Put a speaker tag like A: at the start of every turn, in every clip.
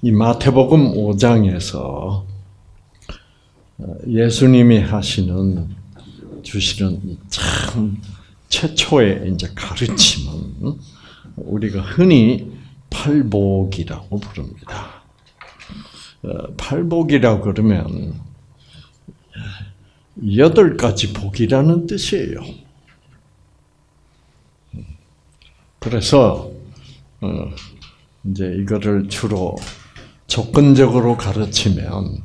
A: 이 마태복음 5장에서 예수님이 하시는 주시는 참 최초의 이제 가르침은 우리가 흔히 팔복이라고 부릅니다. 어, 팔복이라고 그러면 여덟 가지 복이라는 뜻이에요. 그래서 어, 이제 이거를 주로 조건적으로 가르치면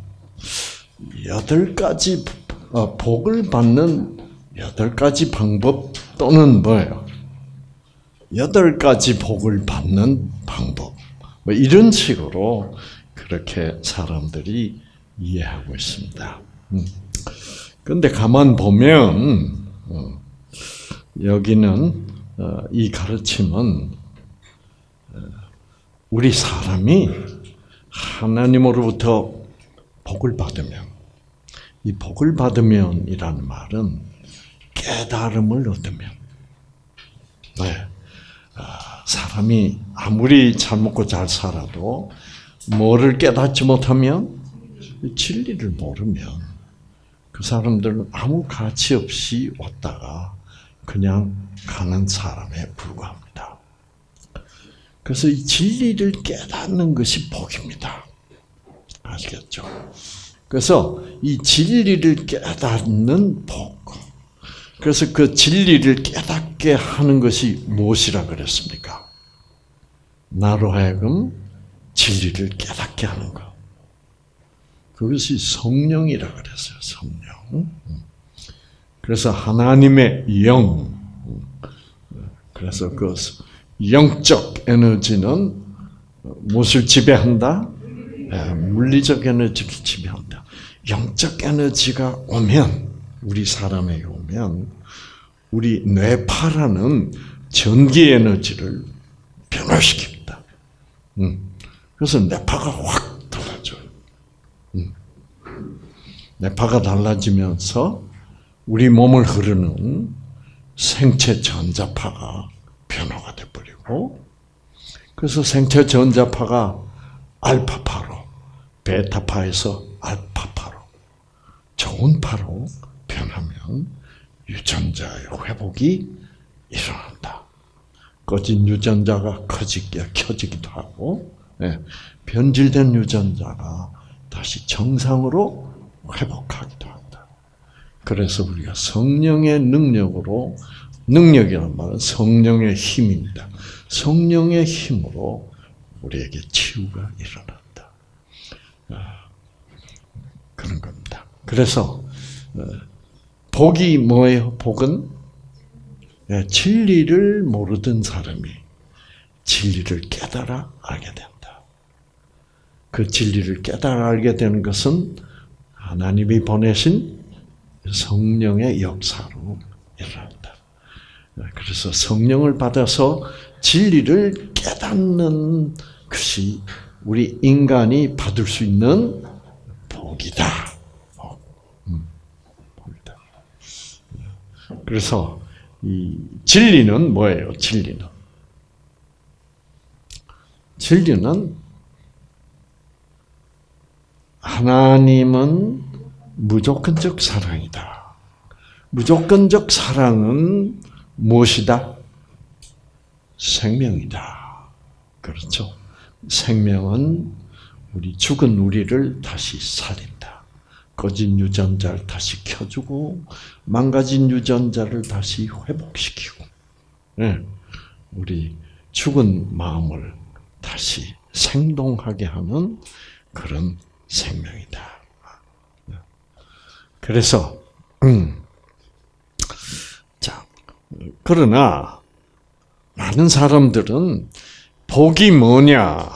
A: 여덟 가지 어, 복을 받는 여덟 가지 방법 또는 뭐예요? 여덟 가지 복을 받는 방법. 뭐 이런 식으로 그렇게 사람들이 이해하고 있습니다. 그런데 음. 가만 보면 어, 여기는 어, 이 가르침은 우리 사람이 하나님으로부터 복을 받으면 이 복을 받으면이라는 말은 깨달음을 얻으면 네. 아, 사람이 아무리 잘 먹고 잘 살아도 뭐를 깨닫지 못하면 진리를 모르면 그 사람들은 아무 가치 없이 왔다가 그냥 가는 사람에 불과합니다. 그래서 이 진리를 깨닫는 것이 복입니다. 아시겠죠? 그래서 이 진리를 깨닫는 복. 그래서 그 진리를 깨닫게 하는 것이 무엇이라 그랬습니까? 나로 하여금 진리를 깨닫게 하는 것. 그것이 성령이라 그랬어요. 성령. 그래서 하나님의 영. 그래서 그 영적 에너지는 무엇을 지배한다? 네, 물리적 에너지를 지배한다. 영적 에너지가 오면 우리 사람에게 오면 우리 뇌파라는 전기 에너지를 변화시킵니다. 음. 그래서 뇌파가 확 달라져요. 음. 뇌파가 달라지면서 우리 몸을 흐르는 생체 전자파가 변화가 돼버리 고 그래서 생체 전자파가 알파파로 베타파에서 알파파로 좋은 파로 변하면 유전자의 회복이 일어난다. 꺼진 유전자가 커지게 켜지기도 하고 예, 변질된 유전자가 다시 정상으로 회복하기도 한다. 그래서 우리가 성령의 능력으로 능력이란 말은 성령의 힘입니다. 성령의 힘으로 우리에게 치유가 일어난다. 아, 그런 겁니다. 그래서 어, 복이 뭐예요? 복은 예, 진리를 모르던 사람이 진리를 깨달아 알게 된다. 그 진리를 깨달아 알게 되는 것은 하나님이 보내신 성령의 역사로 일어난다. 그래서 성령을 받아서 진리를 깨닫는 것이 우리 인간이 받을 수 있는 복이다. 음, 복이다. 그래서 이 진리는 뭐예요? 진리는 진리는 하나님은 무조건적 사랑이다. 무조건적 사랑은 무엇이다? 생명이다. 그렇죠? 생명은 우리 죽은 우리를 다시 살린다. 꺼진 유전자를 다시 켜주고 망가진 유전자를 다시 회복시키고 네. 우리 죽은 마음을 다시 생동하게 하는 그런 생명이다. 그래서 음, 그러나 많은 사람들은 복이 뭐냐?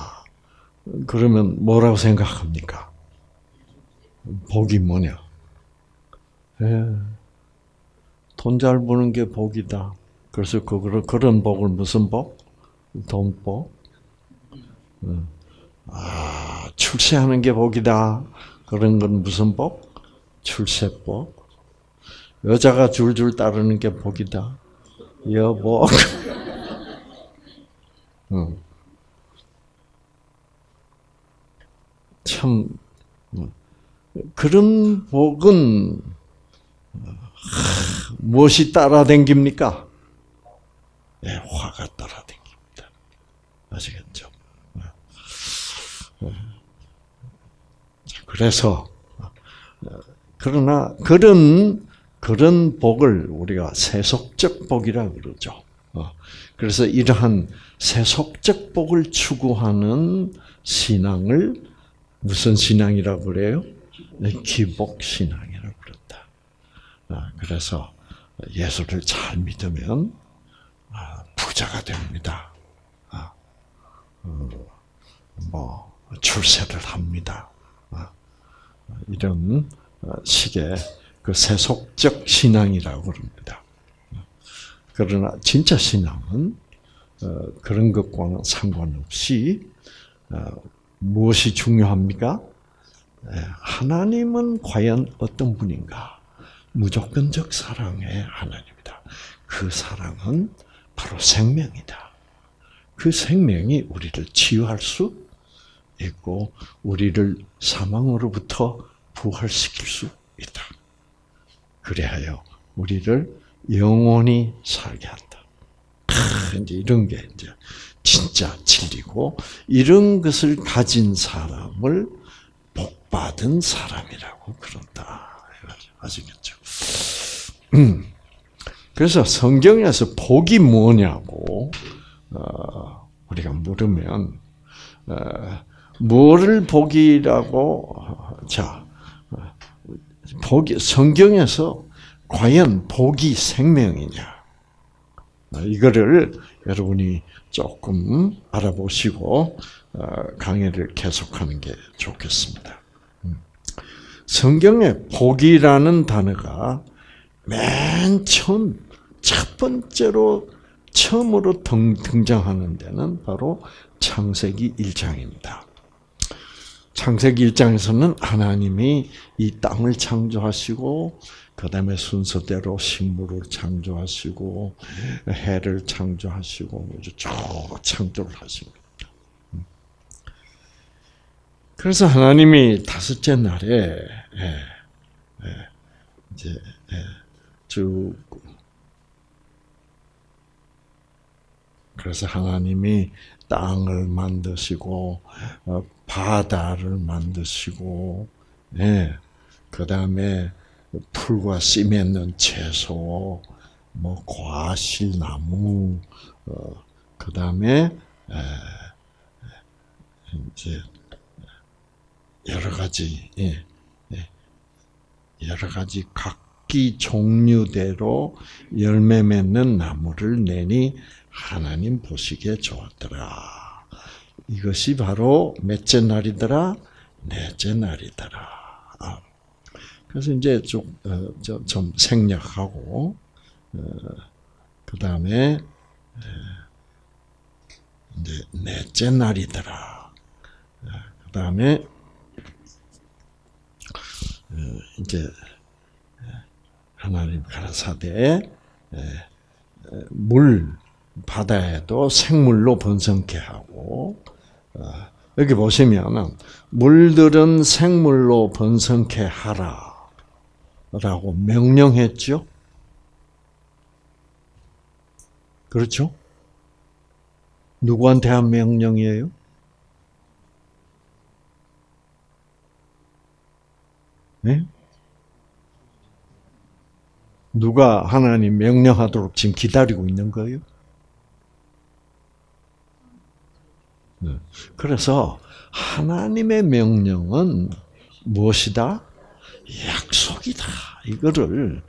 A: 그러면 뭐라고 생각합니까? 복이 뭐냐? 예, 돈잘 버는 게 복이다. 그래서 그 그런 복을 무슨 복? 돈복. 예. 아 출세하는 게 복이다. 그런 건 무슨 복? 출세복. 여자가 줄줄 따르는 게 복이다. 여보. 응. 참 그런 복은 무엇이 따라댕깁니까? 네, 화가 따라댕깁니다. 아시겠죠? 그래서 그러나 그런 그런 복을 우리가 세속적 복이라 그러죠. 그래서 이러한 세속적 복을 추구하는 신앙을 무슨 신앙이라고 그래요? 기복 신앙이라고 그런다. 아, 그래서 예수를 잘 믿으면 아, 부자가 됩니다. 아, 어, 뭐 출세를 합니다. 이런 어, 식의 그 세속적 신앙이라고 그럽니다. 그러나 진짜 신앙은 어, 그런 것과는 상관없이 무엇이 중요합니까? 예, 하나님은 과연 어떤 분인가? 무조건적 사랑의 하나님이다. 그 사랑은 바로 생명이다. 그 생명이 우리를 치유할 수 있고 우리를 사망으로부터 부활시킬 수 있다. 그래하여 우리를 영원히 살게 한다. 이제 이런 게 이제 진짜 진리고 이런 것을 가진 사람을 복 받은 사람이라고 그런다. 아시겠죠? 음. 그래서 성경에서 복이 뭐냐고 어, 우리가 물으면 어, 뭐를 복이라고 자 복이 성경에서 과연 복이 생명이냐 이거를 여러분이 조금 알아보시고 어, 강의를 계속하는 게 좋겠습니다. 음. 성경에 복이라는 단어가 맨 처음 첫 번째로 처음으로 등, 등장하는 데는 바로 창세기 1장입니다. 창세기 1장에서는 하나님이 이 땅을 창조하시고 그 다음에 순서대로 식물을 창조하시고 해를 창조하시고 쭉 창조를 하십니다. 그래서 하나님이 다섯째 날에 예, 예, 이제 예, 쭉 그래서 하나님이 땅을 만드시고 어, 바다를 만드시고 그 다음에 풀과 씨 맺는 채소, 뭐 과실 나무, 어, 그 다음에 이제 여러 가지 예, 예, 여러 가지 각기 종류대로 열매 맺는 나무를 내니 하나님 보시기에 좋았더라. 이것이 바로 몇째 날이더라? 넷째 날이더라. 아, 그래서 이제 좀, 어, 좀 생략하고, 어, 그 다음에, 이제 넷째 날이더라. 어, 그 다음에, 이제, 하나님 가라사대, 물, 바다에도 생물로 번성케 하고, 여기 보시면 물들은 생물로 번성케 하라. 라고 명령했죠? 그렇죠? 누구한테 한 명령이에요? 네? 누가 하나님 명령하도록 지금 기다리고 있는 거예요? 네. 그래서 하나님의 명령은 무엇이다? 약속이다. 이거를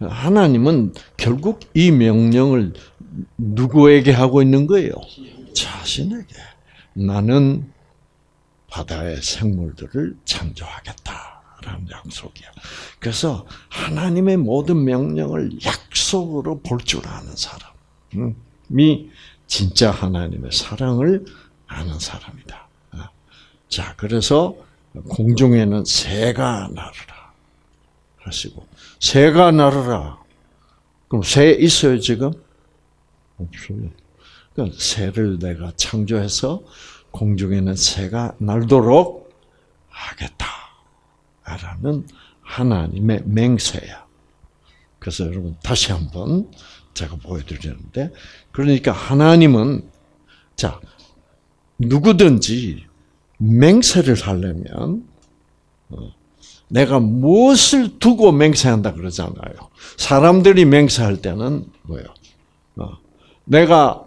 A: 하나님은 결국 이 명령을 누구에게 하고 있는 거예요? 자신에게. 나는 바다의 생물들을 창조하겠다라는 약속이야. 그래서 하나님의 모든 명령을 약속으로 볼 줄 아는 사람이 진짜 하나님의 사랑을 아는 사람이다. 자, 그래서 공중에는 새가 나르라. 하시고 새가 날아라. 그럼 새 있어요 지금? 없어요. 그러니까 새를 내가 창조해서 공중에는 새가 날도록 하겠다라는 하나님의 맹세야. 그래서 여러분 다시 한번 제가 보여드리는데 그러니까 하나님은 자 누구든지 맹세를 하려면 어, 내가 무엇을 두고 맹세한다 그러잖아요. 사람들이 맹세할 때는 뭐요? 어, 내가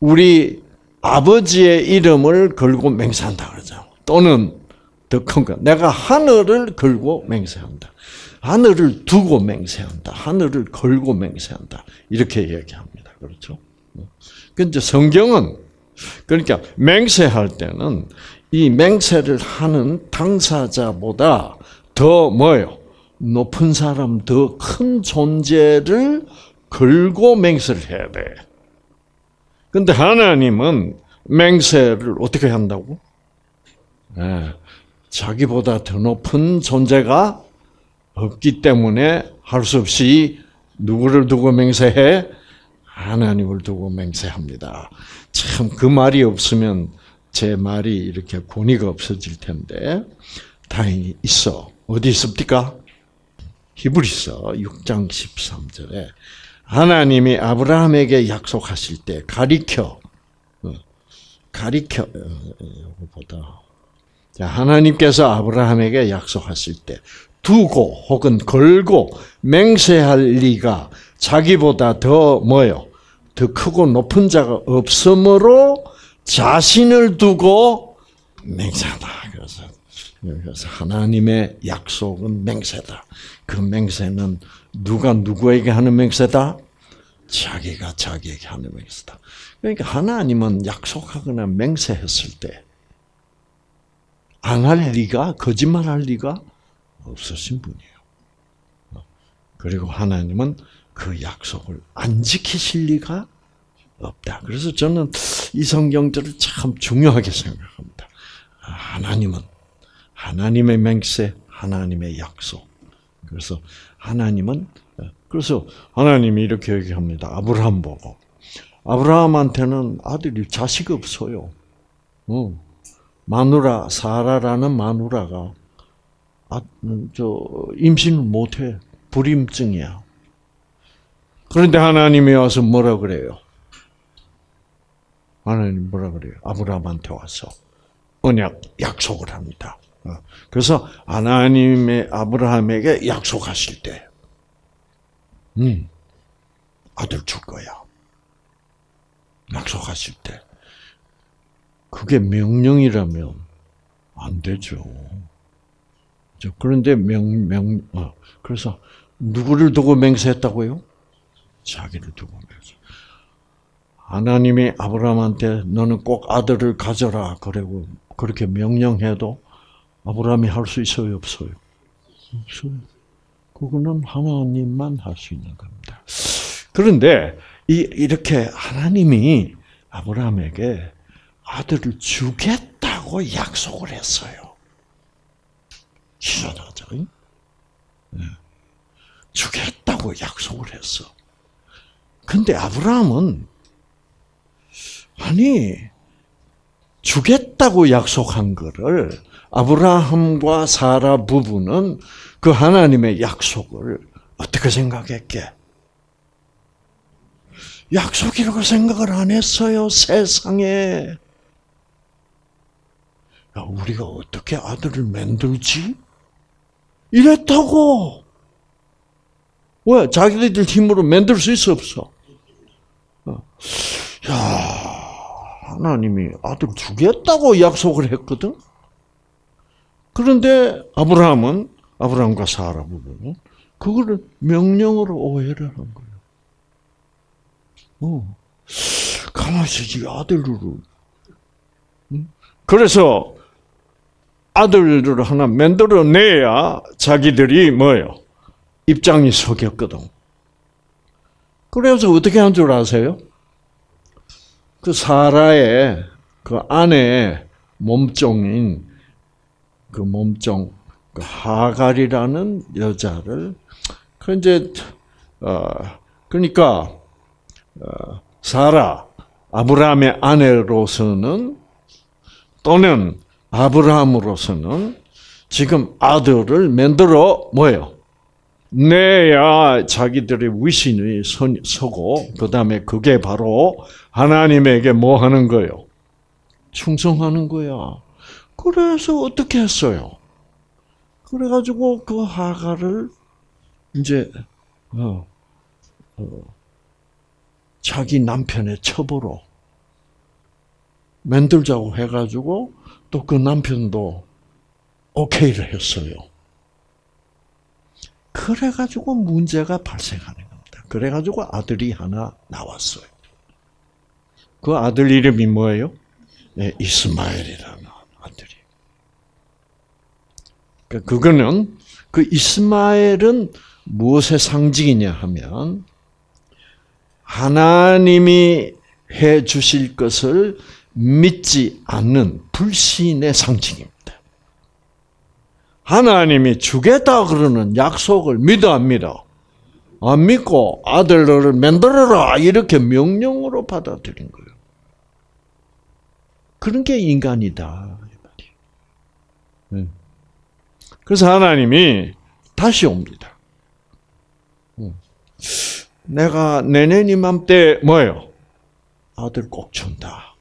A: 우리 아버지의 이름을 걸고 맹세한다 그러죠. 또는 더 큰 거, 내가 하늘을 걸고 맹세한다. 하늘을 두고 맹세한다. 하늘을 걸고 맹세한다. 이렇게 얘기합니다. 그렇죠? 근데 성경은 그러니까 맹세할 때는 이 맹세를 하는 당사자보다 더 뭐요? 높은 사람, 더 큰 존재를 걸고 맹세를 해야 돼. 근데 하나님은 맹세를 어떻게 한다고? 네, 자기보다 더 높은 존재가 없기 때문에 할 수 없이 누구를 두고 맹세해? 하나님을 두고 맹세합니다. 참 그 말이 없으면 제 말이 이렇게 권위가 없어질 텐데 다행히 있어. 어디 있습니까? 히브리서 6장 13절에 하나님이 아브라함에게 약속하실 때 가리켜 어, 가리켜 이거보다 어, 하나님께서 아브라함에게 약속하실 때 두고 혹은 걸고 맹세할 리가 자기보다 더 뭐요? 더 크고 높은 자가 없으므로 자신을 두고 맹세하다. 그래서 하나님의 약속은 맹세다. 그 맹세는 누가 누구에게 하는 맹세다? 자기가 자기에게 하는 맹세다. 그러니까 하나님은 약속하거나 맹세했을 때안할 리가 거짓말할 리가 없으신 분이에요. 그리고 하나님은 그 약속을 안 지키실 리가 없다. 그래서 저는 이 성경들을 참 중요하게 생각합니다. 하나님은 하나님의 맹세, 하나님의 약속. 그래서 하나님은 그래서 하나님이 이렇게 얘기합니다. 아브라함 보고 아브라함한테는 아들이 자식 없어요. 어. 마누라 사라라는 마누라가 아, 저 임신을 못해 불임증이야. 그런데 하나님이 와서 뭐라 그래요? 하나님 뭐라 그래요? 아브라함한테 와서 언약 약속을 합니다. 어. 그래서 하나님의 아브라함에게 약속하실 때, 음, 아들 줄 거야. 약속하실 때. 그게 명령이라면 안 되죠. 그런데 명, 명, 어, 그래서 누구를 두고 맹세했다고요? 자기를 두고 맹세. 하나님이 아브라함한테 너는 꼭 아들을 가져라. 그리고 그렇게 명령해도 아브라함이 할 수 있어요, 없어요? 없어요. 그거는 하나님만 할 수 있는 겁니다. 그런데 이, 이렇게 하나님이 아브라함에게 아들을 주겠다고 약속을 했어요. 희한하죠? 네. 주겠다고 약속을 했어. 근데 아브라함은 아니 주겠다고 약속한 거를 아브라함과 사라 부부는 그 하나님의 약속을 어떻게 생각했게? 약속이라고 생각을 안 했어요, 세상에. 야, 우리가 어떻게 아들을 만들지? 이랬다고. 왜? 자기들 힘으로 만들 수 있어, 없어? 어. 야, 하나님이 아들 주겠다고 약속을 했거든? 그런데 아브라함은, 아브라함과 사라 부부는 그거를 명령으로 오해를 한 거예요. 어. 가만히 있지, 아들을. 그래서 아들을 하나 만들어 내야 자기들이 뭐예요? 입장이 서겼거든. 그래서 어떻게 한 줄 아세요? 그 사라의 그 아내 몸종인 그 몸종 그 하갈이라는 여자를 그 이제 어 그러니까 어 사라 아브라함의 아내로서는 또는 아브라함으로서는 지금 아들을 만들어 뭐예요? 내야 자기들의 위신이 서고 그 다음에 그게 바로 하나님에게 뭐 하는 거예요? 충성하는 거야. 그래서 어떻게 했어요? 그래가지고 그 하가를 이제 어, 어, 자기 남편의 첩으로 만들자고 해가지고 또 그 남편도 오케이를 했어요. 그래가지고 문제가 발생하는 겁니다. 그래가지고 아들이 하나 나왔어요. 그 아들 이름이 뭐예요? 네, 이스마엘이라는 아들이. 그러니까 그거는 그 이스마엘은 무엇의 상징이냐 하면 하나님이 해 주실 것을 믿지 않는 불신의 상징입니다. 하나님이 주겠다 그러는 약속을 믿어 안 믿어? 안 믿고 아들을 만들어라 이렇게 명령으로 받아들인 거예요. 그런 게 인간이다. 그래서 하나님이 다시 옵니다. 내가 내년 이맘때 뭐예요? 아들 꼭 준다.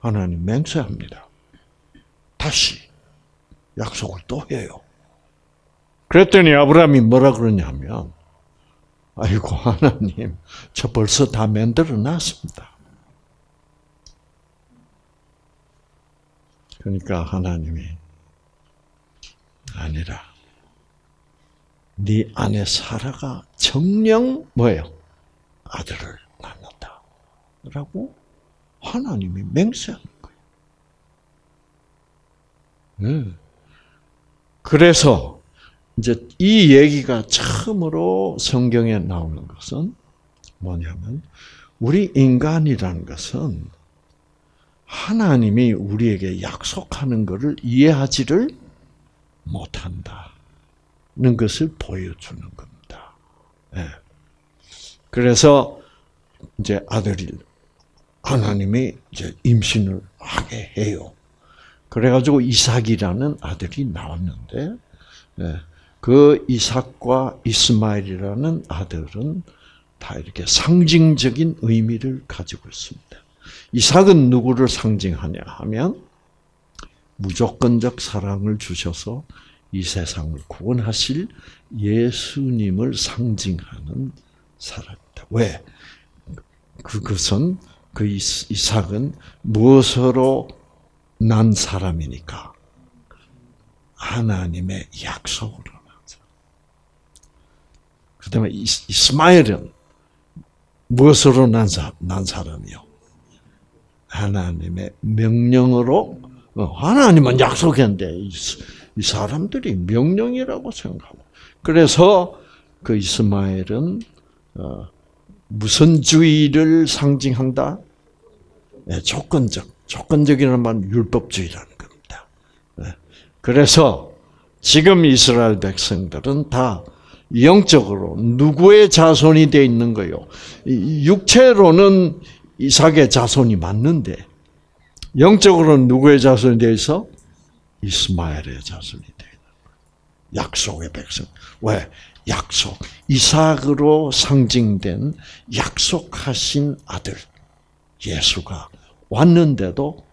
A: 하나님 맹세합니다. 다시 약속을 또 해요. 그랬더니 아브라함이 뭐라 그러냐면, 아이고, 하나님, 저 벌써 다 만들어 놨습니다. 그러니까 하나님이 아니라 네 아내 사라가 정령 뭐예요? 아들을 낳는다. 라고 하나님이 맹세하는 거예요. 네. 그래서 이제 이 얘기가 처음으로 성경에 나오는 것은 뭐냐면 우리 인간이라는 것은 하나님이 우리에게 약속하는 것을 이해하지를 못한다는 것을 보여주는 겁니다. 네. 그래서 이제 아들이 하나님이 이제 임신을 하게 해요. 그래가지고 이삭이라는 아들이 나왔는데 네. 그 이삭과 이스마엘이라는 아들은 다 이렇게 상징적인 의미를 가지고 있습니다. 이삭은 누구를 상징하냐 하면 무조건적 사랑을 주셔서 이 세상을 구원하실 예수님을 상징하는 사람입니다. 왜? 그것은 그 이삭은 무엇으로 난 사람이니까 하나님의 약속으로 그 다음에 이스마엘은 무엇으로 난, 사, 난 사람이요? 하나님의 명령으로, 어, 하나님은 약속했는데, 이 사람들이 명령이라고 생각하고. 그래서 그 이스마엘은, 어, 무슨 주의를 상징한다? 네, 조건적. 조건적이라는 말은 율법주의라는 겁니다. 네. 그래서 지금 이스라엘 백성들은 다 영적으로 누구의 자손이 돼 있는 거요? 육체로는 이삭의 자손이 맞는데 영적으로는 누구의 자손이 돼 있어? 이스마엘의 자손이 돼 있는. 약속의 백성. 왜? 약속. 이삭으로 상징된 약속하신 아들 예수가 왔는데도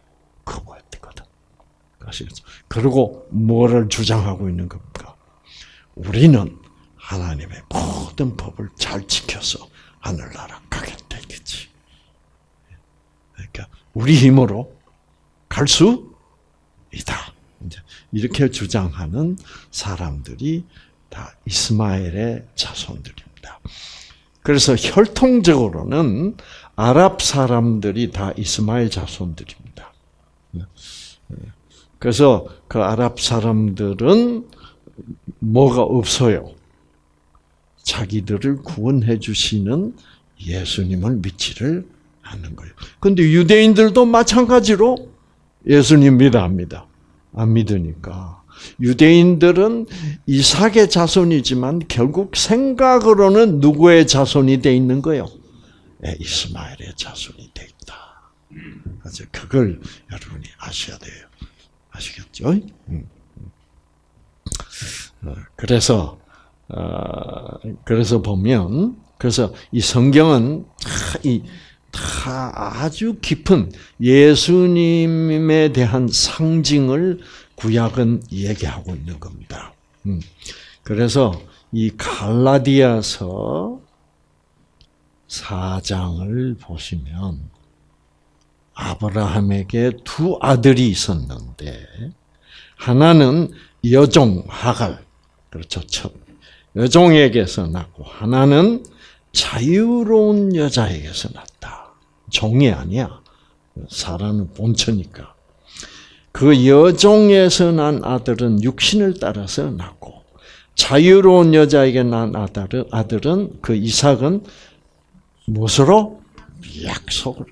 A: 거부했거든. 그리고 뭐를 주장하고 있는 겁니까? 우리는 하나님의 모든 법을 잘 지켜서 하늘나라 가겠다 이겠지. 그러니까 우리 힘으로 갈 수 있다. 이렇게 주장하는 사람들이 다 이스마엘의 자손들입니다. 그래서 혈통적으로는 아랍 사람들이 다 이스마엘 자손들입니다. 그래서 그 아랍 사람들은 뭐가 없어요. 자기들을 구원해 주시는 예수님을 믿지를 않는 거예요. 근데 유대인들도 마찬가지로 예수님 믿어 합니다. 안 믿으니까. 유대인들은 이삭의 자손이지만 결국 생각으로는 누구의 자손이 돼 있는 거예요? 네, 이스마엘의 자손이 돼 있다. 그래서 그걸 여러분이 아셔야 돼요. 아시겠죠? 음. 어, 그래서 어, 그래서 보면 그래서 이 성경은 다, 이, 다 아주 깊은 예수님에 대한 상징을 구약은 얘기하고 있는 겁니다. 음. 그래서 이 갈라디아서 4장을 보시면 아브라함에게 두 아들이 있었는데 하나는 여종 하갈 그렇죠 첫 여종에게서 낳고 하나는 자유로운 여자에게서 낳다 종이 아니야 사람은 본처니까 그 여종에서 난 아들은 육신을 따라서 낳고 자유로운 여자에게 난 아들은, 그 이삭은 무엇으로? 약속을.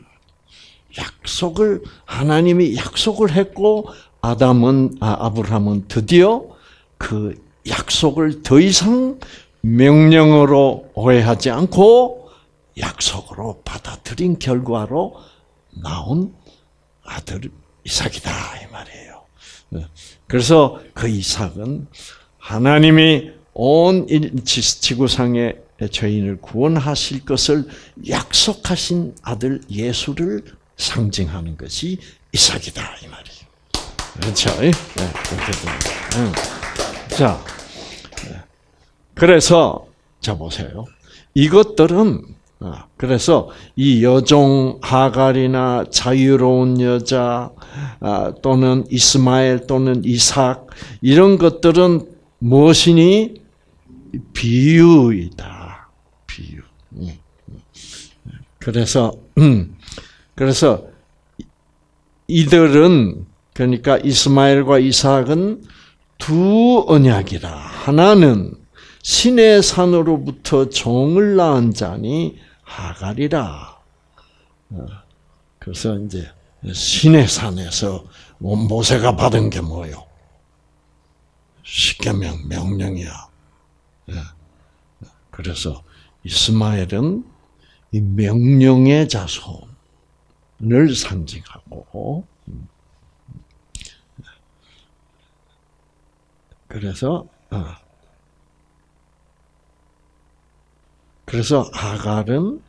A: 약속을, 하나님이 약속을 했고, 아담은, 아, 아브라함은 드디어 그 약속을 더 이상 명령으로 오해하지 않고 약속으로 받아들인 결과로 나온 아들 이삭이다 이 말이에요. 네. 그래서 그 이삭은 하나님이 온 지구상의 죄인을 구원하실 것을 약속하신 아들 예수를 상징하는 것이 이삭이다 이 말이에요. 그렇죠? 네, 그렇게 됩니다. 자, 네. 그래서 자 보세요. 이것들은 아, 그래서 이 여종 하갈이나 자유로운 여자 아, 또는 이스마엘 또는 이삭 이런 것들은 무엇이니 비유이다. 비유. 그래서 음, 그래서 이들은 그러니까 이스마엘과 이삭은 두 언약이라 하나는 신의 산으로부터 종을 낳은 자니 하갈이라. 어, 그래서 이제 신의 산에서 모세가 받은 게 뭐요? 십계명 명령이야. 예. 그래서 이스마엘은 이 명령의 자손을 상징하고 그래서 어. 그래서 아갈은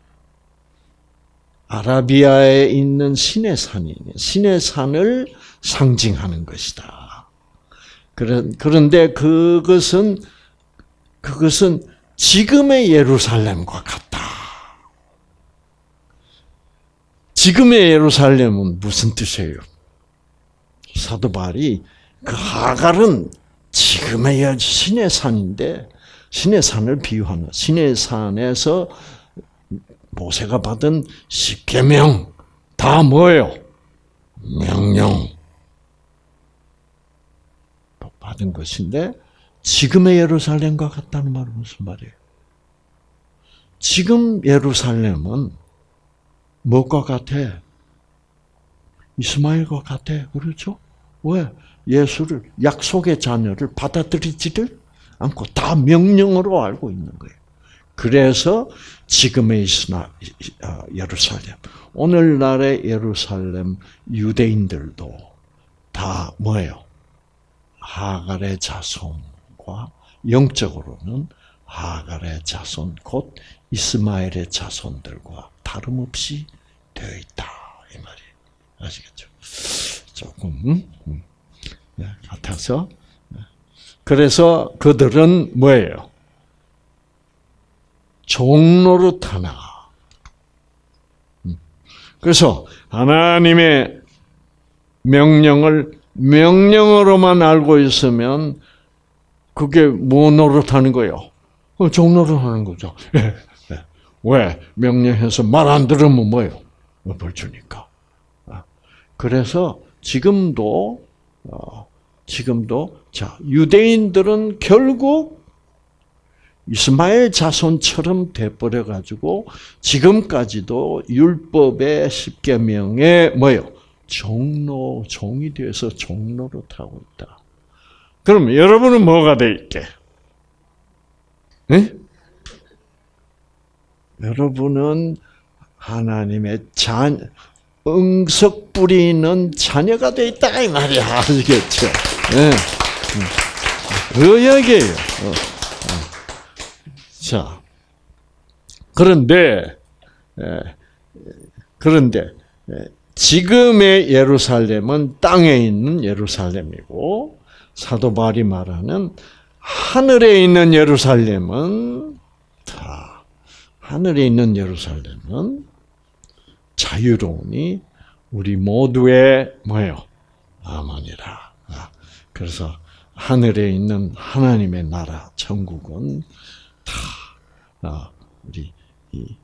A: 아라비아에 있는 신의 산이네. 신의 산을 상징하는 것이다. 그런데 그것은 그것은 지금의 예루살렘과 같다. 지금의 예루살렘은 무슨 뜻이에요? 사도 바울이 그 하갈은 지금의 신의 산인데 신의 산을 비유하는 신의 산에서 모세가 받은 십계명 다 뭐예요? 명령 받은 것인데 지금의 예루살렘과 같다는 말은 무슨 말이에요? 지금 예루살렘은 무엇과 같아? 이스마엘과 같아. 그렇죠? 왜? 예수를, 약속의 자녀를 받아들이지를 않고 다 명령으로 알고 있는 거예요. 그래서 지금의 이스나, 아, 예루살렘, 오늘날의 예루살렘 유대인들도 다 뭐예요? 하갈의 자손, 자손과 영적으로는 하갈의 자손 곧 이스마엘의 자손들과 다름없이 되어 있다 이 말이 아시겠죠? 조금 음? 음. 네, 같아서 네. 그래서 그들은 뭐예요? 종로릇 하나. 음. 그래서 하나님의 명령을 명령으로만 알고 있으면 그게 뭐 노릇하는 거예요? 어, 종노릇하는 거죠. 예, 예. 왜? 명령해서 말 안 들으면 뭐예요? 뭐벌 주니까. 아, 그래서 지금도 어, 지금도 자 유대인들은 결국 이스마엘 자손처럼 돼버려 가지고 지금까지도 율법의 십계명에 뭐요 종로 종이 되어서 종로를타고 있다. 그럼 여러분은 뭐가 돼 있게? 네? 여러분은 하나님의 자, 응석 뿌리는 자녀가 돼 있다 이 말이야 아시겠죠? 네. 그 얘기예요. 어, 어. 자, 그런데 에, 그런데 에, 지금의 예루살렘은 땅에 있는 예루살렘이고 사도 바울이 말하는 하늘에 있는 예루살렘은 다 하늘에 있는 예루살렘은 자유로우니 우리 모두의 뭐요 아멘이라. 그래서 하늘에 있는 하나님의 나라 천국은 다 아, 우리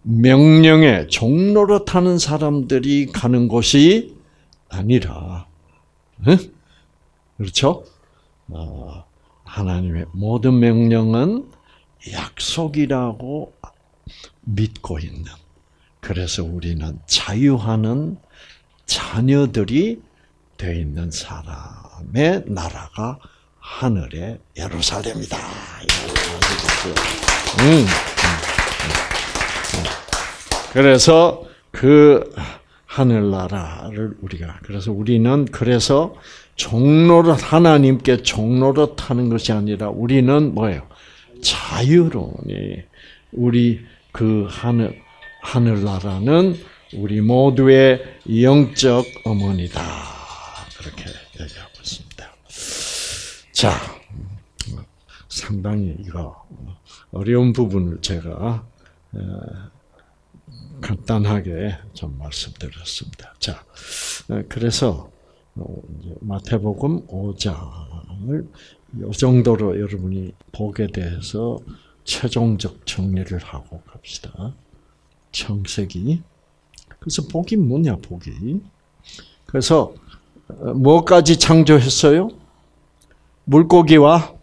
A: 명령의 종로로 타는 사람들이 가는 곳이 아니라 그렇죠? 어, 하나님의 모든 명령은 약속이라고 믿고 있는. 그래서 우리는 자유하는 자녀들이 되어 있는 사람 의 나라가 하늘의 예루살렘이다. 음, 음, 음. 그래서 그 하늘나라를 우리가 그래서 우리는 그래서 종로를 하나님께 종로로 타는 것이 아니라 우리는 뭐예요? 자유로우니 우리 그 하늘 하늘나라는 우리 모두의 영적 어머니다. 그렇게 얘기하고 있습니다. 자, 상당히 이거 어려운 부분을 제가 간단하게 좀 말씀드렸습니다. 자, 그래서 마태복음 5장을 이 정도로 여러분이 복에 대해서 최종적 정리를 하고 갑시다. 청색이. 그래서 복이 뭐냐, 복이. 그래서 뭐까지 창조했어요? 물고기와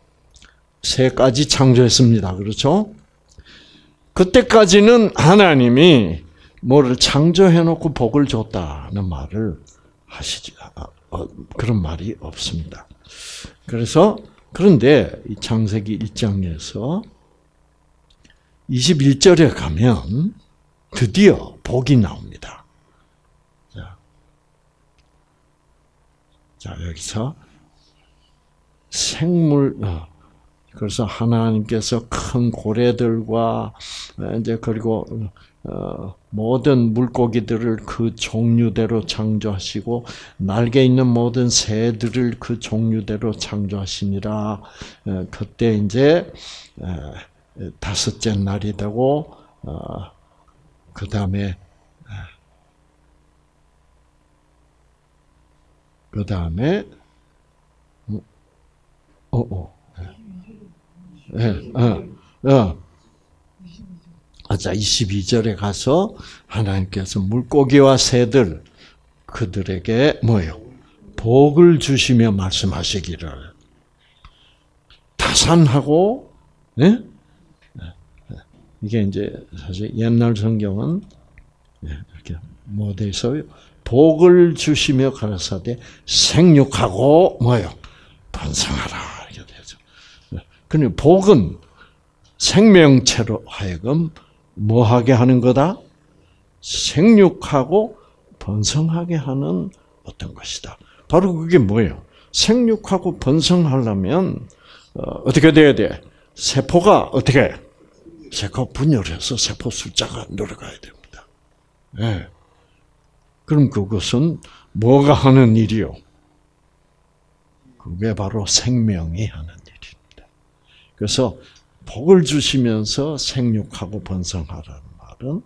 A: 새까지 창조했습니다. 그렇죠? 그때까지는 하나님이 뭐를 창조해놓고 복을 줬다는 말을 하시지, 아, 어, 그런 말이 없습니다. 그래서, 그런데 이 창세기 1장에서 21절에 가면 드디어 복이 나옵니다. 자, 자 여기서 생물, 어, 그래서 하나님께서 큰 고래들과 이제 그리고 어, 모든 물고기들을 그 종류대로 창조하시고 날개 있는 모든 새들을 그 종류대로 창조하시니라. 어, 그때 이제 어, 다섯째 날이 되고 어, 그 다음에 그 다음에 어, 어, 예, 어, 어. 자, 22절에 가서 하나님께서 물고기와 새들 그들에게 뭐요? 복을 주시며 말씀하시기를 다산하고 네? 이게 이제 사실 옛날 성경은 예, 이렇게 있어요? 복을 주시며 가라사대 생육하고 뭐요? 번성하라. 근데 복은 생명체로 하여금 뭐하게 하는 거다? 생육하고 번성하게 하는 어떤 것이다. 바로 그게 뭐예요? 생육하고 번성하려면 어, 떻게 돼야 돼? 세포가 어떻게? 세포 분열해서 세포 숫자가 늘어가야 됩니다. 네. 그럼 그것은 뭐가 하는 일이요? 그게 바로 생명이 하는. 그래서 복을 주시면서 생육하고 번성하라는 말은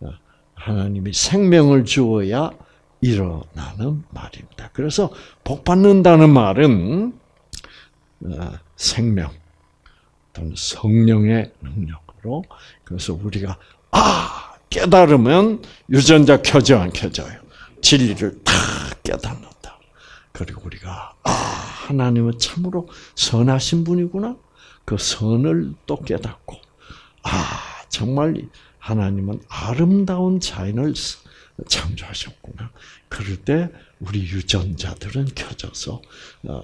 A: 어, 하나님이 생명을 주어야 일어나는 말입니다. 그래서 복 받는다는 말은 어, 생명 또는 성령의 능력으로 그래서 우리가 아 깨달으면 유전자 켜져 안 켜져요. 진리를 다 깨닫는다. 그리고 우리가 아 하나님은 참으로 선하신 분이구나. 그 선을 또 깨닫고 아 정말 하나님은 아름다운 자연을 창조하셨구나. 그럴 때 우리 유전자들은 켜져서 어,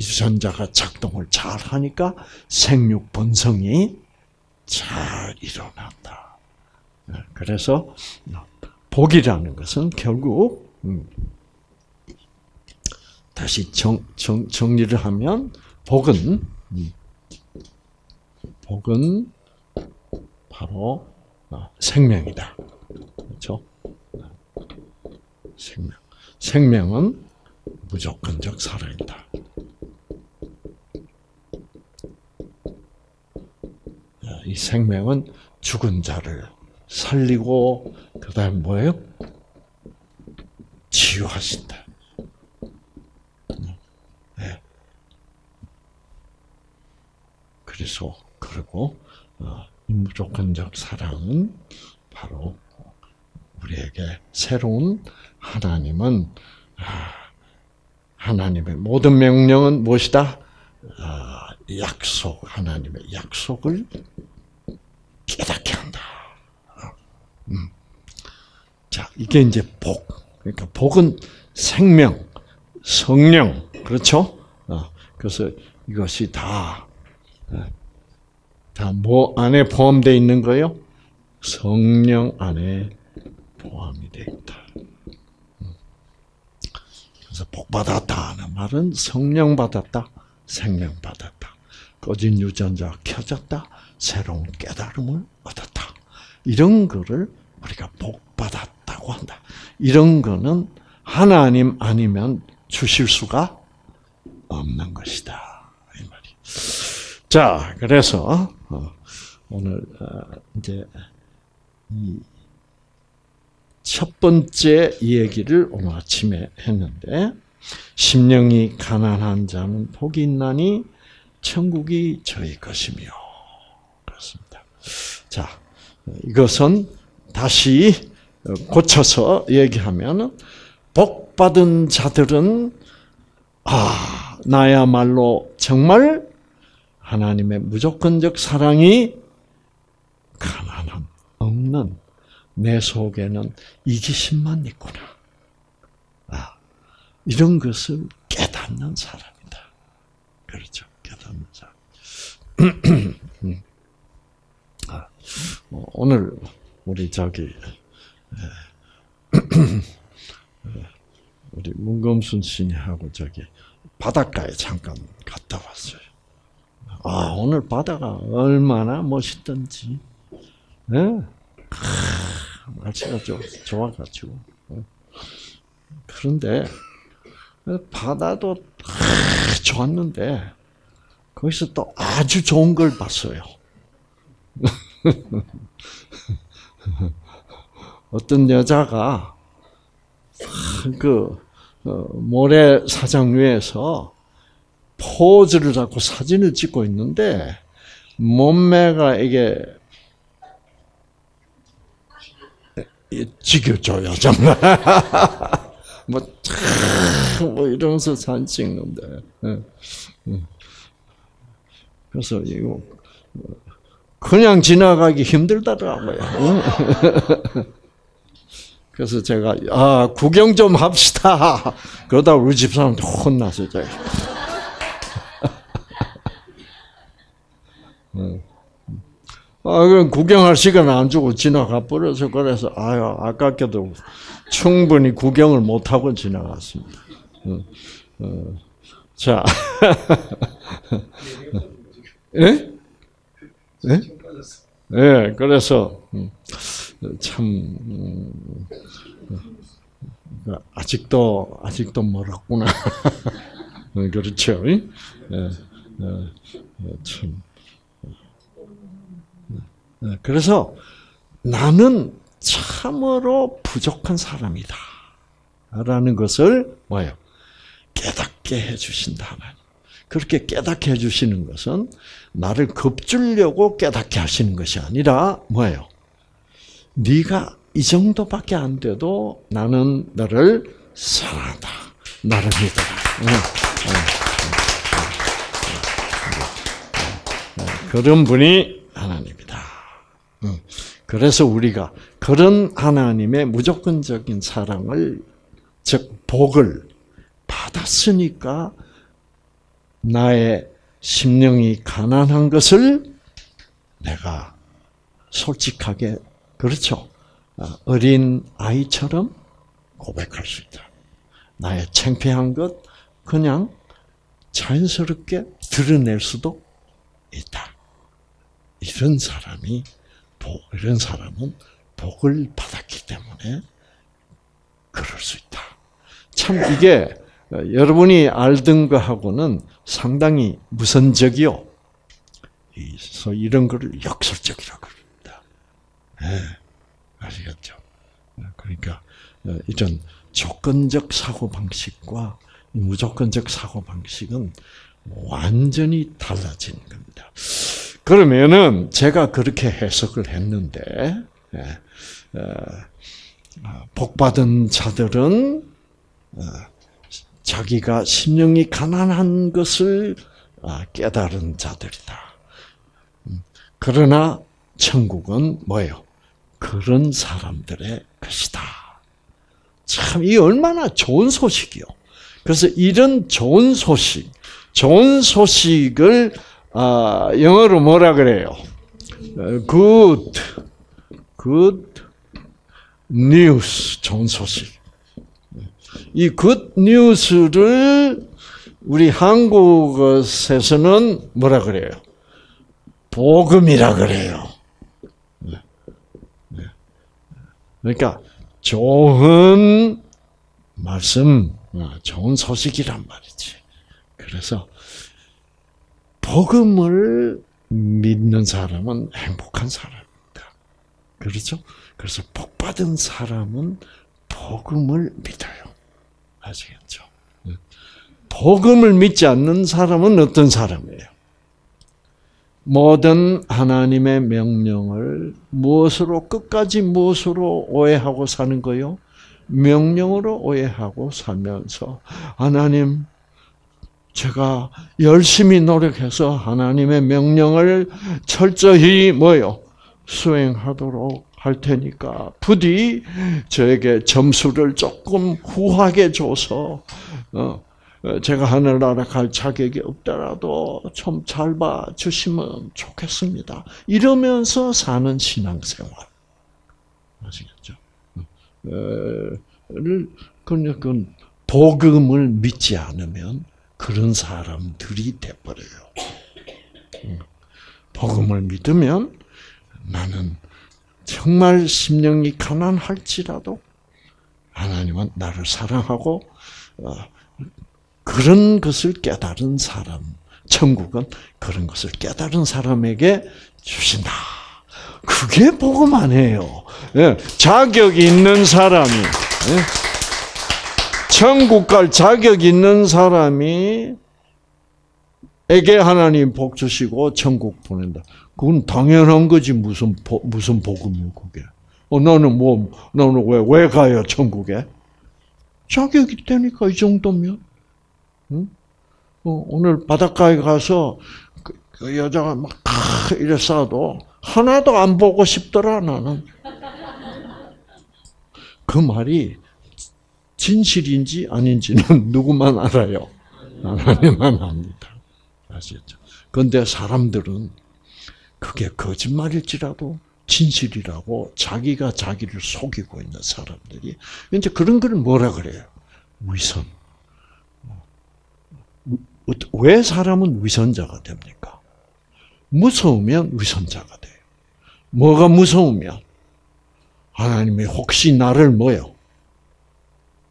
A: 유전자가 작동을 잘 하니까 생육 번성이 잘 일어난다. 네, 그래서 복이라는 것은 결국 음, 다시 정, 정, 정리를 하면 복은 음. 복은 바로 어, 생명이다. 그렇죠? 생명. 생명은 무조건적 사랑이다. 이 생명은 죽은 자를 살리고 그 다음 뭐예요? 치유하신다. 네. 그래서 그리고 어, 무조건적 사랑은 바로 우리에게 새로운 하나님은 아, 하나님의 모든 명령은 무엇이다? 아, 약속 하나님의 약속을 깨닫게 한다. 음. 자, 이게 이제 복. 그러니까 복은 생명, 성령, 그렇죠? 어, 그래서 이것이 다, 어, 다 뭐 안에 포함되어 있는 거요? 성령 안에 포함이 되어 있다. 음. 그래서 복 받았다는 말은 성령 받았다, 생명 받았다. 꺼진 유전자 켜졌다, 새로운 깨달음을 얻었다. 이런 거를 우리가 복 받았다고 한다. 이런 거는 하나님 아니면 주실 수가 없는 것이다. 자, 그래서 어, 오늘 어, 이제 첫 번째 얘기를 오늘 아침에 했는데 심령이 가난한 자는 복이 있나니 천국이 저희 것이며 그렇습니다. 자, 이것은 다시 고쳐서 얘기하면 복 받은 자들은 아 나야말로 정말 하나님의 무조건적 사랑이 가난함 없는 내 속에는 이기심만 있구나. 아, 이런 것을 깨닫는 사람이다. 그렇죠. 깨닫는 사람. 음. 아, 어, 오늘 우리 저기 우리 문검순 씨하고 저기 바닷가에 잠깐 갔다 왔어요. 아 오늘 바다가 얼마나 멋있던지, 네? 날씨가 좀 좋아가지고 그런데 바다도 좋았는데 거기서 또 아주 좋은 걸 봤어요. 어떤 여자가 그 어, 모래 사장 위에서 포즈를 잡고 사진을 찍고 있는데 몸매가 이게 지겨져요 정말 뭐, 뭐 이러면서 사진 찍는데 예, 예. 그래서 이거 그냥 지나가기 힘들더라고요. 그래서 제가 아 구경 좀 합시다. 그러다 우리 집 사람한테 혼났어요. 제가. 아, 그럼 구경할 시간 안 주고 지나가 버려서 그래서 아유 아깝게도 충분히 구경을 못 하고 지나갔습니다. 어, 어. 자, 예? 예? 예, 그래서 음, 참 음, 그 아직도 아직도 멀었구나. 어, 그렇죠. 예, 예, 참. 그래서 나는 참으로 부족한 사람이다. 라는 것을 뭐예요? 깨닫게 해주신다. 그렇게 깨닫게 해주시는 것은 나를 겁주려고 깨닫게 하시는 것이 아니라 뭐예요? 네가 이 정도밖에 안 돼도 나는 너를 사랑한다. 나를 믿어라. 그런 분이 하나님이다. 그래서 우리가 그런 하나님의 무조건적인 사랑을 즉 복을 받았으니까 나의 심령이 가난한 것을 내가 솔직하게 그렇죠. 아, 어린 아이처럼 고백할 수 있다. 나의 창피한 것 그냥 자연스럽게 드러낼 수도 있다. 이런 사람이 복, 이런 사람은 복을 받았기 때문에 그럴 수 있다. 참 이게 어, 여러분이 알던 거하고는 상당히 무선적이요. 그래서 이런 거를 역설적이라고 합니다. 네, 아시겠죠? 그러니까 어, 이런 조건적 사고 방식과 무조건적 사고 방식은 완전히 달라진 겁니다. 그러면은 제가 그렇게 해석을 했는데 예, 어, 복 받은 자들은 자기가 심령이 가난한 것을 아, 깨달은 자들이다. 음, 그러나 천국은 뭐예요? 그런 사람들의 것이다. 참, 이 얼마나 좋은 소식이요. 그래서 이런 좋은 소식, 좋은 소식을 아, 영어로 뭐라 그래요? good, good news, 좋은 소식. 이 굿뉴스를 우리 한국에서는 뭐라 그래요? 복음이라 그래요. 그러니까 좋은 말씀, 어, 좋은 소식이란 말이지. 그래서 복음을 믿는 사람은 행복한 사람입니다. 그렇죠? 그래서 복 받은 사람은 복음을 믿어요. 아시겠죠? 네. 복음을 믿지 않는 사람은 어떤 사람이에요? 모든 하나님의 명령을 무엇으로 끝까지 무엇으로 오해하고 사는 거요? 명령으로 오해하고 살면서 하나님 제가 열심히 노력해서 하나님의 명령을 철저히 뭐요? 수행하도록 할 테니까 부디 저에게 점수를 조금 후하게 줘서 어, 제가 하늘나라 갈 자격이 없더라도 좀 잘 봐 주시면 좋겠습니다. 이러면서 사는 신앙생활 아시겠죠? 를 그건 복음을 믿지 않으면 그런 사람들이 돼버려요. 복음을 믿으면 나는 정말 심령이 가난할지라도 하나님은 나를 사랑하고 어, 그런 것을 깨달은 사람, 천국은 그런 것을 깨달은 사람에게 주신다. 그게 복음 아니에요. 예, 자격 있는 사람이 예, 천국 갈 자격 있는 사람이 에게 하나님 복 주시고 천국 보낸다. 그건 당연한 거지 무슨 보, 무슨 복음이요 그게. 어 나는 뭐 나는 왜 왜 가요 천국에? 자격 있다니까 이 정도면. 응? 어, 오늘 바닷가에 가서 그, 그 여자가 막 이래 싸도 하나도 안 보고 싶더라 나는. 그 말이 진실인지 아닌지는 누구만 알아요. 하나님만 압니다. 아시겠죠? 그런데 사람들은 그게 거짓말일지라도 진실이라고 자기가 자기를 속이고 있는 사람들이 이제 그런 걸 뭐라 그래요? 위선. 왜 사람은 위선자가 됩니까? 무서우면 위선자가 돼요. 뭐가 무서우면 하나님이 혹시 나를 뭐요?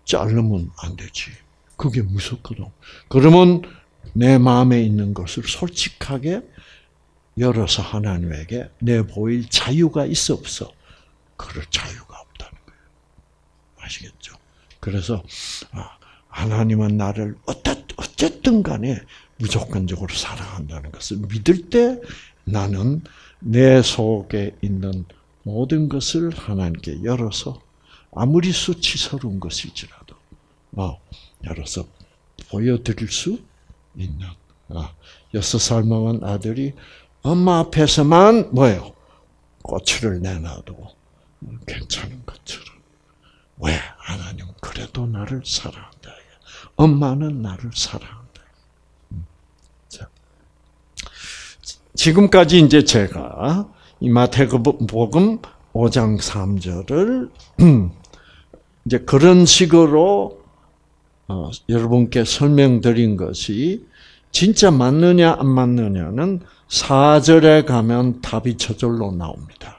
A: 자르면 안 되지. 그게 무섭거든. 그러면 내 마음에 있는 것을 솔직하게 열어서 하나님에게 내보일 자유가 있어 없어? 그럴 자유가 없다는 거예요. 아시겠죠? 그래서 아, 하나님은 나를 어쨌든 간에 무조건적으로 사랑한다는 것을 믿을 때 나는 내 속에 있는 모든 것을 하나님께 열어서 아무리 수치스러운 것일지라도 어, 열어서 보여드릴 수 있는 어, 여섯 살 먹은 아들이 엄마 앞에서만 뭐예요? 고추를 내놔도 괜찮은 것처럼. 왜? 하나님 그래도 나를 사랑한다. 엄마는 나를 사랑한다. 음. 자, 지금까지 이제 제가 이 마태복음 5장 3절을 이제 그런 식으로 어, 여러분께 설명드린 것이 진짜 맞느냐 안 맞느냐는 4절에 가면 답이 저절로 나옵니다.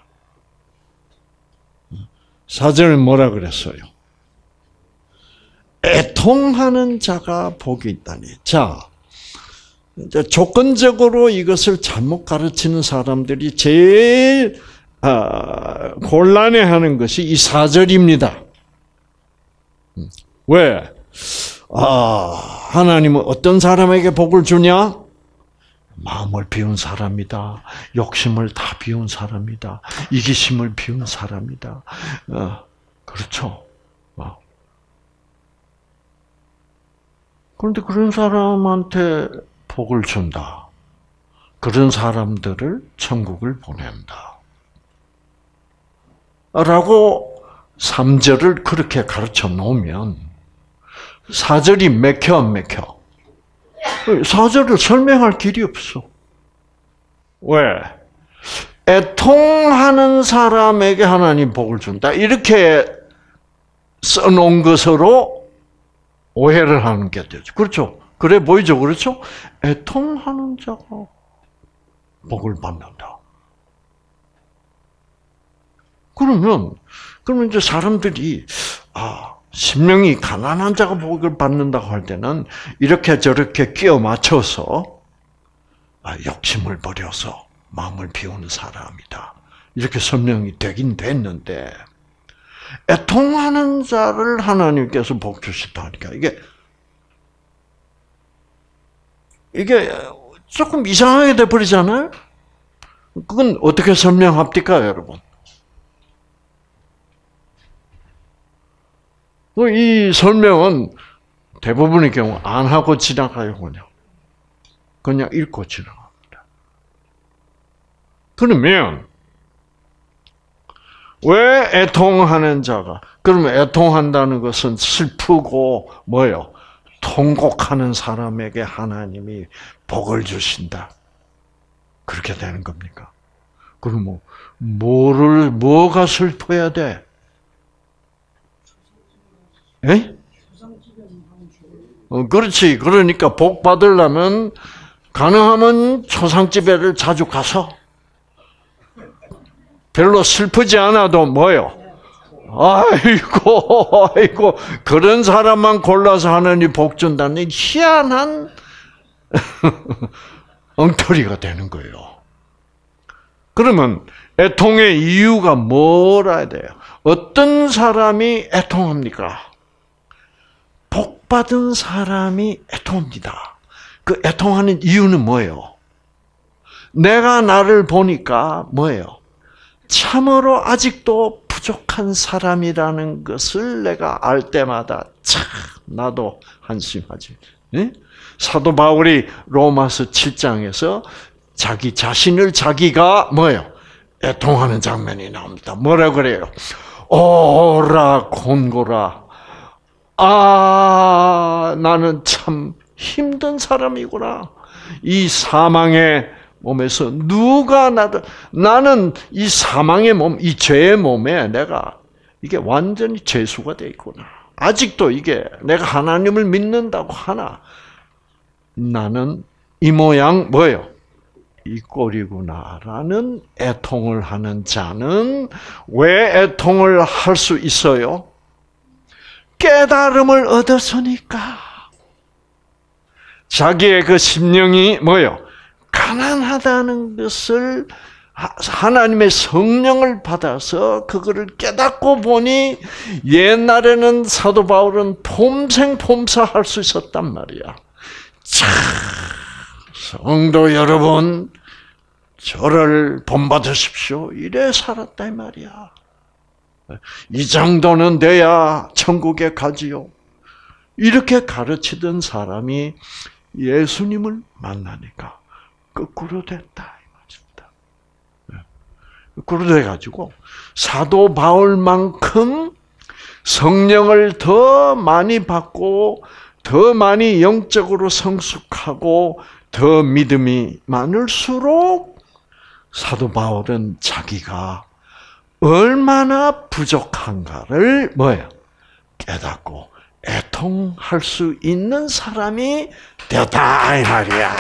A: 4절에 뭐라 그랬어요? 애통하는 자가 복이 있다니. 자, 조건적으로 이것을 잘못 가르치는 사람들이 제일 아, 곤란해하는 것이 이 4절입니다. 음, 왜? 아, 하나님은 어떤 사람에게 복을 주냐? 마음을 비운 사람이다. 욕심을 다 비운 사람이다. 이기심을 비운 사람이다. 어, 그렇죠. 어. 그런데 그런 사람한테 복을 준다. 그런 사람들을 천국을 보낸다. 라고 3절을 그렇게 가르쳐 놓으면 4절이 맥혀 안 맥혀? 4절을 설명할 길이 없어. 왜? 애통하는 사람에게 하나님 복을 준다. 이렇게 써놓은 것으로 오해를 하는 게 되죠. 그렇죠? 그래 보이죠? 그렇죠? 애통하는 자가 복을 받는다. 그러면, 그러면 이제 사람들이, 아, 신명이 가난한 자가 복을 받는다고 할 때는 이렇게 저렇게 끼워 맞춰서 아, 욕심을 버려서 마음을 비우는 사람이다. 이렇게 설명이 되긴 됐는데 애통하는 자를 하나님께서 복 주시다니까 이게 이게 조금 이상하게 돼 버리잖아요. 그건 어떻게 설명합니까, 여러분? 이 설명은 대부분의 경우 안 하고 지나가요, 그냥. 그냥 읽고 지나갑니다. 그러면, 왜 애통하는 자가, 그러면 애통한다는 것은 슬프고, 뭐요? 통곡하는 사람에게 하나님이 복을 주신다. 그렇게 되는 겁니까? 뭐, 뭐를, 뭐가 슬퍼야 돼? 예? 어, 그렇지. 그러니까 복 받으려면 가능하면 초상집에를 자주 가서 별로 슬프지 않아도 뭐요? 아이고, 아이고, 그런 사람만 골라서 하느니 복 준다는 희한한 엉터리가 되는 거예요. 그러면 애통의 이유가 뭐라 돼요? 어떤 사람이 애통합니까? 복 받은 사람이 애통합니다. 그 애통하는 이유는 뭐예요? 내가 나를 보니까 뭐예요? 참으로 아직도 부족한 사람이라는 것을 내가 알 때마다 참 나도 한심하지. 네? 사도 바울이 로마서 7장에서 자기 자신을 자기가 뭐예요? 애통하는 장면이 나옵니다. 뭐라 그래요? 오라 곤고라 아, 나는 참 힘든 사람이구나. 이 사망의 몸에서 누가 나를, 나는 이 사망의 몸, 이 죄의 몸에 내가 이게 완전히 죄수가 돼 있구나. 아직도 이게 내가 하나님을 믿는다고 하나 나는 이 모양 뭐예요? 이 꼴이구나라는 애통을 하는 자는 왜 애통을 할 수 있어요? 깨달음을 얻었으니까. 자기의 그 심령이 뭐요? 가난하다는 것을 하나님의 성령을 받아서 그거를 깨닫고 보니 옛날에는 사도 바울은 폼생폼사 할 수 있었단 말이야. 참, 성도 여러분, 저를 본받으십시오. 이래 살았다 이 말이야. 이 정도는 돼야 천국에 가지요. 이렇게 가르치던 사람이 예수님을 만나니까 거꾸로 됐다 이 말입니다. 거꾸로 돼가지고 사도 바울만큼 성령을 더 많이 받고 더 많이 영적으로 성숙하고 더 믿음이 많을수록 사도 바울은 자기가 얼마나 부족한가를 뭐예요? 깨닫고 애통할 수 있는 사람이 되었다 이 말이야.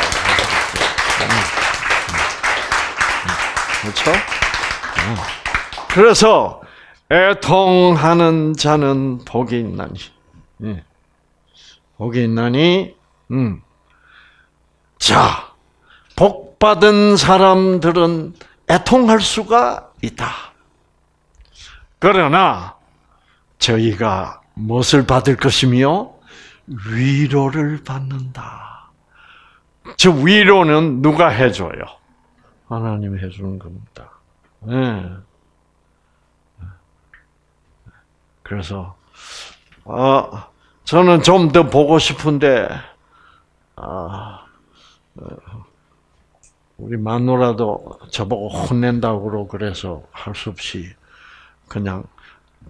A: 그렇죠? 그래서 애통하는 자는 복이 있나니, 예. 복이 있나니, 음. 자, 복 받은 사람들은 애통할 수가 있다. 그러나 저희가 무엇을 받을 것이며 위로를 받는다. 저 위로는 누가 해줘요? 하나님이 해주는 겁니다. 네. 그래서 아, 저는 좀 더 보고 싶은데 아, 우리 마누라도 저보고 혼낸다고 그래서 할 수 없이 그냥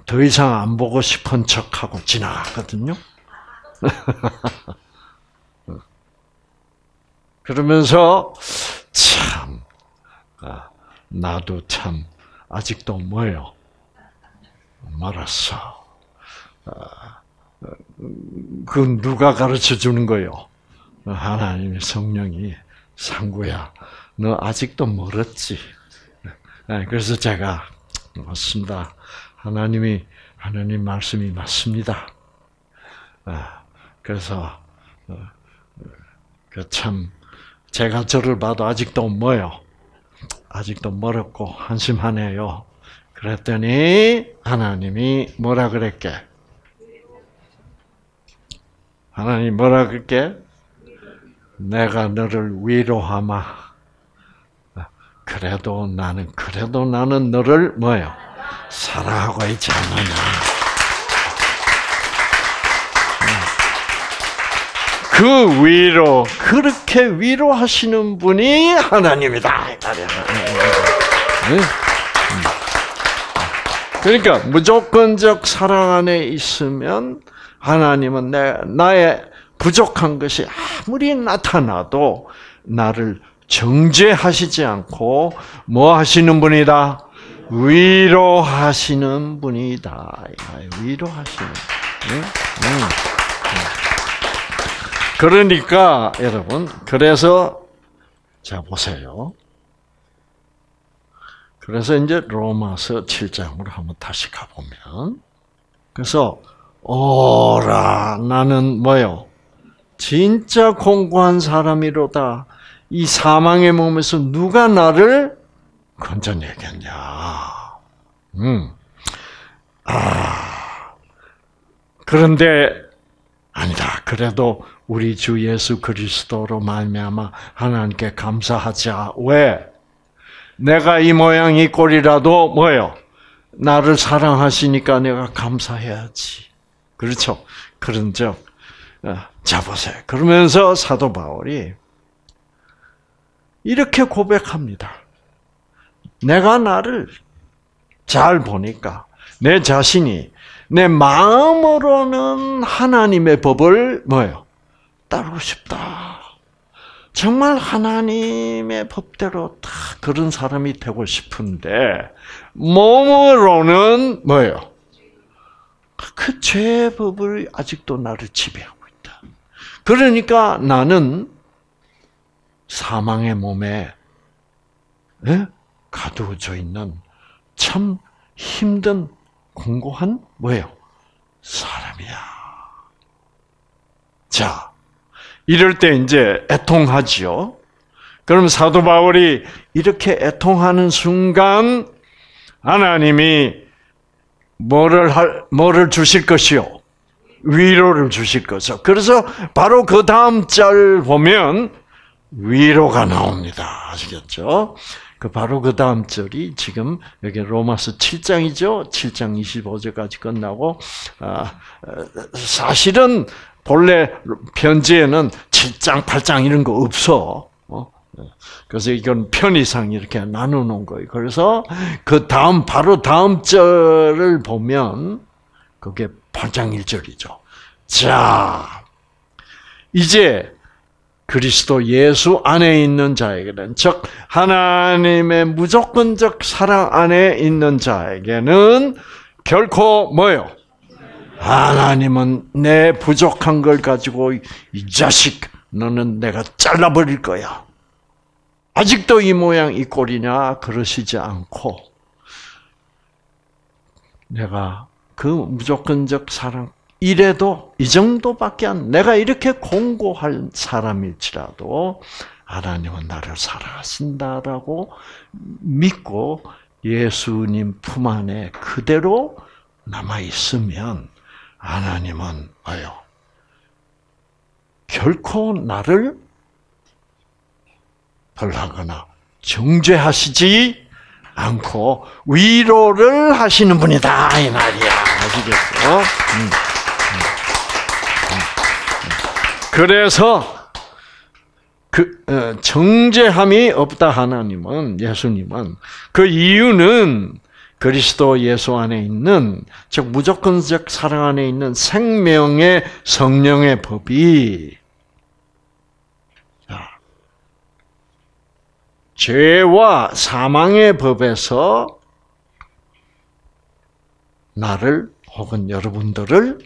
A: 더 이상 안 보고 싶은 척하고 지나가거든요. 그러면서 참 아, 나도 참 아직도 뭐요 말았어. 아, 그 누가 가르쳐 주는 거요? 하나님의 성령이 상구야. 너 아직도 멀었지. 네, 그래서 제가 맞습니다. 하나님이 하나님 말씀이 맞습니다. 아, 그래서 어, 그참 제가 저를 봐도 아직도 뭐요? 아직도 멀었고 한심하네요. 그랬더니 하나님이 뭐라 그랬게? 하나님 뭐라 그랬게? 내가 너를 위로하마. 그래도 나는 그래도 나는 너를 뭐요? 사랑하고 있지 않느냐. 그 위로 그렇게 위로하시는 분이 하나님이다. 그러니까 무조건적 사랑 안에 있으면 하나님은 내 나의 부족한 것이 아무리 나타나도 나를 정죄하시지 않고 뭐 하시는 분이다? 위로하시는 분이다. 위로하시는. 그러니까 여러분, 그래서 자 보세요. 그래서 이제 로마서 7장으로 한번 다시 가보면, 그래서 오라 나는 뭐요? 진짜 공고한 사람이로다. 이 사망의 몸에서 누가 나를 건져내겠냐? 음. 아. 그런데 아니다. 그래도 우리 주 예수 그리스도로 말미암아 하나님께 감사하자. 왜? 내가 이 모양 이 꼴이라도 뭐요? 나를 사랑하시니까 내가 감사해야지. 그렇죠? 그런즉 어, 자 보세요. 그러면서 사도 바울이 이렇게 고백합니다. 내가 나를 잘 보니까 내 자신이 내 마음으로는 하나님의 법을 뭐요? 따르고 싶다. 정말 하나님의 법대로 다 그런 사람이 되고 싶은데 몸으로는 뭐예요? 그 죄의 법을 아직도 나를 지배하고 있다. 그러니까 나는 사망의 몸에 예? 가두어져 있는 참 힘든 공고한 뭐예요? 사람이야. 자, 이럴 때 이제 애통하지요. 그럼 사도 바울이 이렇게 애통하는 순간 하나님이 뭐를 할 뭐를 주실 것이요? 위로를 주실 것이요. 그래서 바로 그 다음 절 보면 위로가 나옵니다. 아시겠죠? 그 바로 그 다음 절이 지금 여기 로마서 7장이죠. 7장 25절까지 끝나고 아, 사실은 본래 편지에는 7장, 8장 이런 거 없어. 어? 그래서 이건 편의상 이렇게 나눠놓은 거예요. 그래서 그 다음, 바로 다음 절을 보면 그게 8장 1절이죠. 자, 이제 그리스도 예수 안에 있는 자에게는, 즉, 하나님의 무조건적 사랑 안에 있는 자에게는 결코 뭐요? 하나님은 내 부족한 걸 가지고 이 자식 너는 내가 잘라버릴 거야. 아직도 이 모양 이 꼴이냐 그러시지 않고 내가 그 무조건적 사랑 이래도 이 정도밖에 안 내가 이렇게 공고할 사람일지라도 하나님은 나를 사랑하신다라고 믿고 예수님 품 안에 그대로 남아 있으면 하나님은 뭐요? 결코 나를 벌하거나 정죄하시지 않고 위로를 하시는 분이다 이 말이야 아시겠어? 음, 음, 음, 그래서 그 어, 정죄함이 없다 하나님은 예수님은 그 이유는 그리스도 예수 안에 있는 즉 무조건적 사랑 안에 있는 생명의 성령의 법이 자, 죄와 사망의 법에서 나를 혹은 여러분들을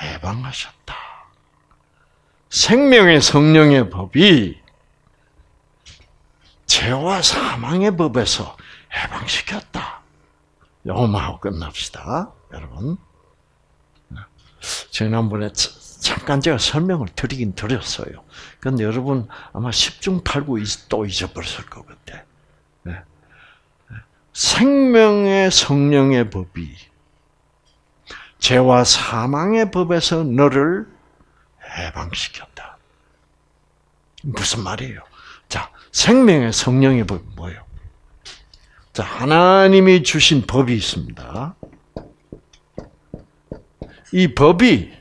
A: 해방하셨다. 생명의 성령의 법이 죄와 사망의 법에서 해방시켰다. 요것만 하고 끝납시다. 여러분. 지난번에 잠깐 제가 설명을 드리긴 드렸어요. 근데 여러분 아마 10중 8구 또 잊어버렸을 것 같아. 네. 생명의 성령의 법이 죄와 사망의 법에서 너를 해방시켰다. 무슨 말이에요? 자, 생명의 성령의 법이 뭐예요? 자, 하나님이 주신 법이 있습니다. 이 법이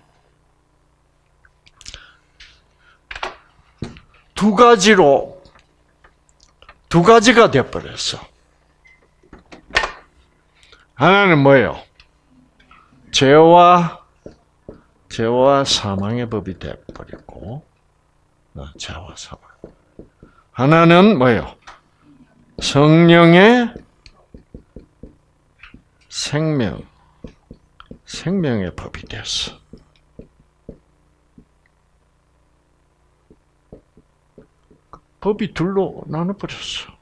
A: 두 가지로 두 가지가 되어버렸어. 하나는 뭐예요? 죄와 죄와 사망의 법이 되어버렸고 어, 죄와 사망. 하나는 뭐예요? 성령의 생명, 생명의 법이 됐어. 법이 둘로 나눠버렸어.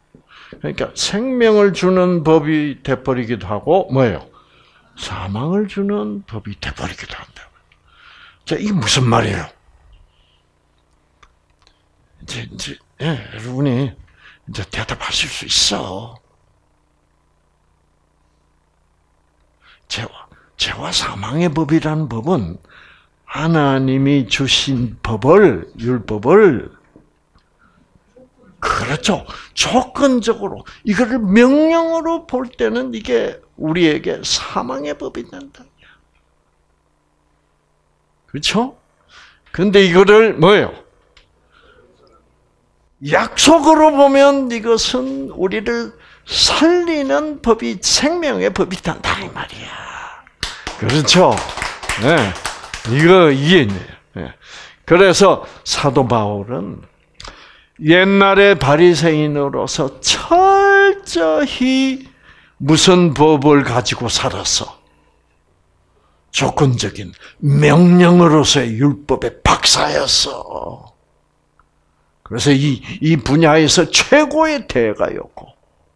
A: 그러니까 생명을 주는 법이 돼버리기도 하고 뭐예요? 사망을 주는 법이 돼버리기도 한다. 자, 이게 무슨 말이에요? 이제, 이제, 예, 여러분이 이제 대답하실 수 있어. 죄와, 죄와 사망의 법이라는 법은 하나님이 주신 법을, 율법을, 그렇죠. 조건적으로, 이거를 명령으로 볼 때는 이게 우리에게 사망의 법이 된다. 그렇죠? 근데 이거를 뭐예요? 약속으로 보면 이것은 우리를 살리는 법이 생명의 법이 된다 이 말이야. 그렇죠? 네. 이거 이게 네. 그래서 사도 바울은 옛날에 바리새인으로서 철저히 무슨 법을 가지고 살았어? 조건적인 명령으로서의 율법의 박사였어. 그래서 이, 이 분야에서 최고의 대가였고,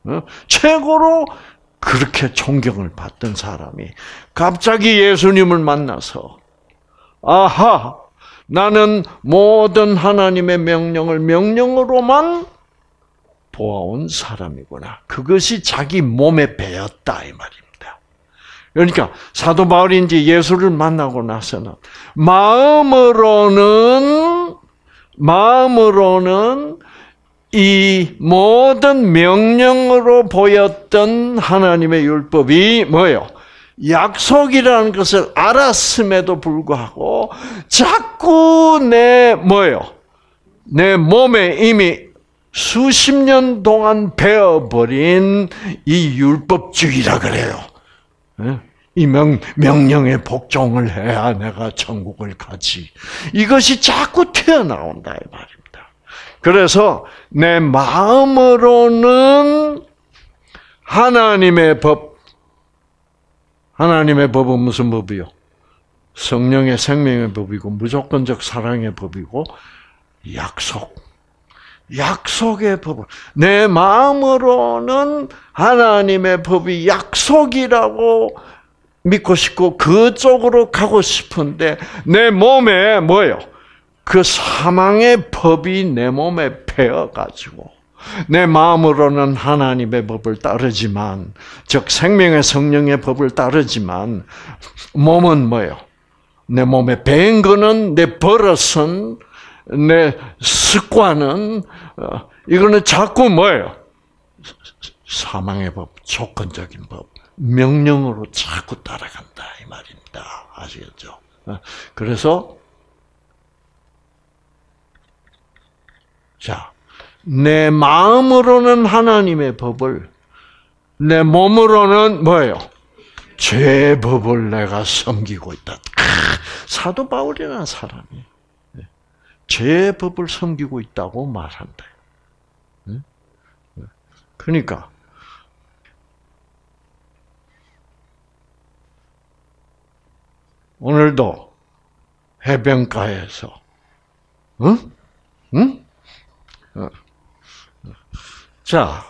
A: 어? 최고로 그렇게 존경을 받던 사람이 갑자기 예수님을 만나서, 아하, 나는 모든 하나님의 명령을 명령으로만 보아온 사람이구나. 그것이 자기 몸에 배었다, 이 말입니다. 그러니까 사도 바울이 이제 예수를 만나고 나서는 마음으로는 마음으로는 이 모든 명령으로 보였던 하나님의 율법이 뭐예요? 약속이라는 것을 알았음에도 불구하고 자꾸 내 뭐예요? 내 몸에 이미 수십 년 동안 배어버린 이 율법주의라 그래요. 예? 이 명, 명령에 복종을 해야 내가 천국을 가지. 이것이 자꾸 튀어나온다, 이 말입니다. 그래서 내 마음으로는 하나님의 법, 하나님의 법은 무슨 법이요? 성령의 생명의 법이고 무조건적 사랑의 법이고 약속. 약속의 법을 내 마음으로는 하나님의 법이 약속이라고 믿고 싶고 그쪽으로 가고 싶은데 내 몸에 뭐요? 그 사망의 법이 내 몸에 배어 가지고 내 마음으로는 하나님의 법을 따르지만 즉 생명의 성령의 법을 따르지만 몸은 뭐요? 내 몸에 배인 거는 내 버릇은 내 습관은 어, 이거는 자꾸 뭐예요? 사망의 법, 조건적인 법, 명령으로 자꾸 따라간다 이 말입니다. 아시겠죠? 어, 그래서 자, 내 마음으로는 하나님의 법을, 내 몸으로는 뭐예요? 죄 법을 내가 섬기고 있다. 사도 바울이라는 사람이 죄 법을 섬기고 있다고 말한다. 그러니까 오늘도 해변가에서 응? 응? 어. 자,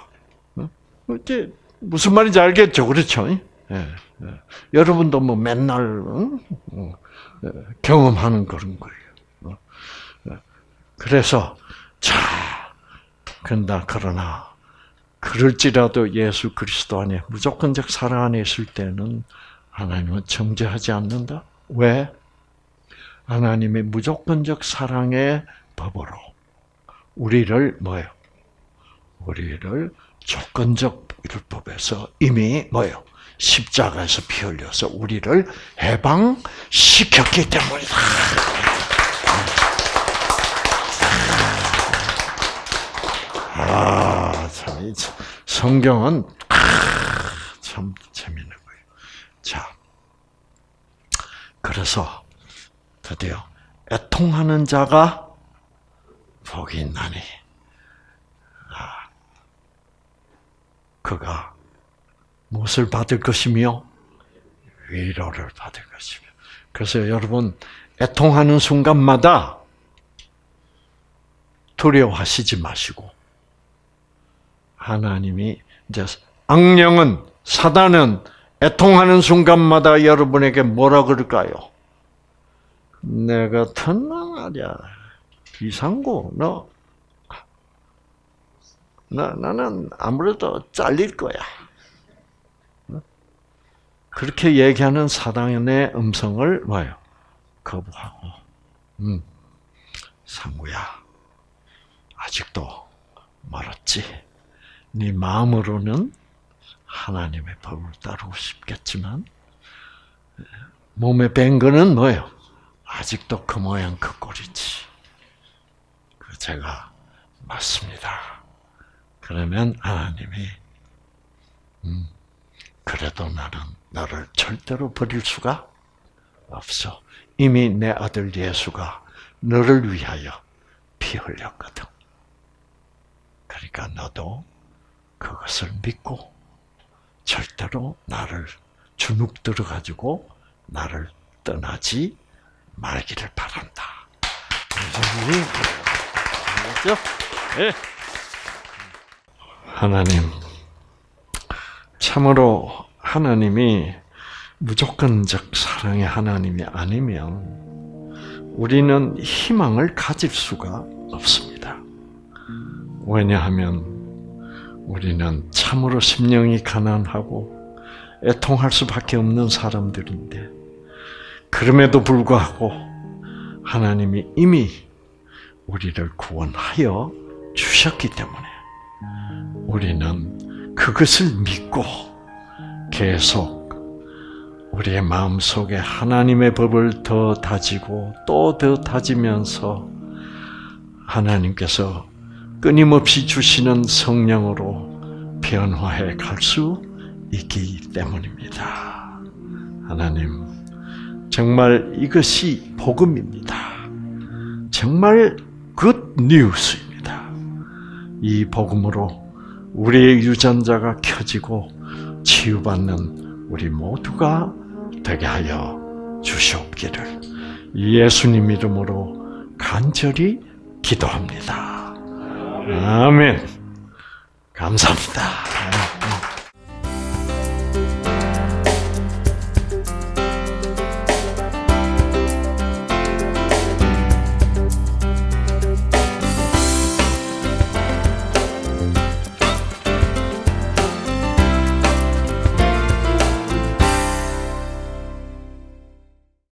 A: 이제 무슨 말인지 알겠죠, 그렇죠? 예, 예. 여러분도 뭐 맨날 응? 어, 예, 경험하는 그런 거예요. 그래서 자, 근다 그러나 그럴지라도 예수 그리스도 안에 무조건적 사랑 안에 있을 때는 하나님은 정죄하지 않는다. 왜? 하나님의 무조건적 사랑의 법으로 우리를 뭐요? 우리를 조건적 율법에서 이미 뭐요? 십자가에서 피 흘려서 우리를 해방시켰기 때문이다. 아, 참, 성경은 참 재밌는 거예요. 자, 그래서 드디어 애통하는 자가 복이 있나니 아, 그가 무엇을 받을 것이며 위로를 받을 것이며 그래서 여러분 애통하는 순간마다 두려워하시지 마시고 하나님이 이제 악령은 사단은 애통하는 순간마다 여러분에게 뭐라 그럴까요? 내가 턴나말이야 비상구 너, 나, 나는 아무래도 잘릴 거야. 그렇게 얘기하는 사단의 음성을 뭐요? 거부하고, 음, 상구야, 아직도 멀었지. 네 마음으로는 하나님의 법을 따르고 싶겠지만 몸에 뺀 거는 뭐예요? 아직도 그 모양 그 꼴이지. 그 제가 맞습니다. 그러면 하나님이 음, 그래도 나는 너를 절대로 버릴 수가 없어. 이미 내 아들 예수가 너를 위하여 피 흘렸거든. 그러니까 너도 그것을 믿고 절대로 나를 주눅 들어 가지고 나를 떠나지 말기를 바란다. 네. 하나님, 참으로 하나님이 무조건적 사랑의 하나님이 아니면 우리는 희망을 가질 수가 없습니다. 왜냐하면 우리는 참으로 심령이 가난하고 애통할 수밖에 없는 사람들인데 그럼에도 불구하고 하나님이 이미 우리를 구원하여 주셨기 때문에 우리는 그것을 믿고 계속 우리의 마음 속에 하나님의 법을 더 다지고 또 더 다지면서 하나님께서 끊임없이 주시는 성령으로 변화해 갈 수 있기 때문입니다. 하나님, 정말 이것이 복음입니다. 정말 good news입니다. 이 복음으로 우리의 유전자가 켜지고 치유받는 우리 모두가 되게 하여 주시옵기를 예수님 이름으로 간절히 기도합니다. 아멘. 감사합니다.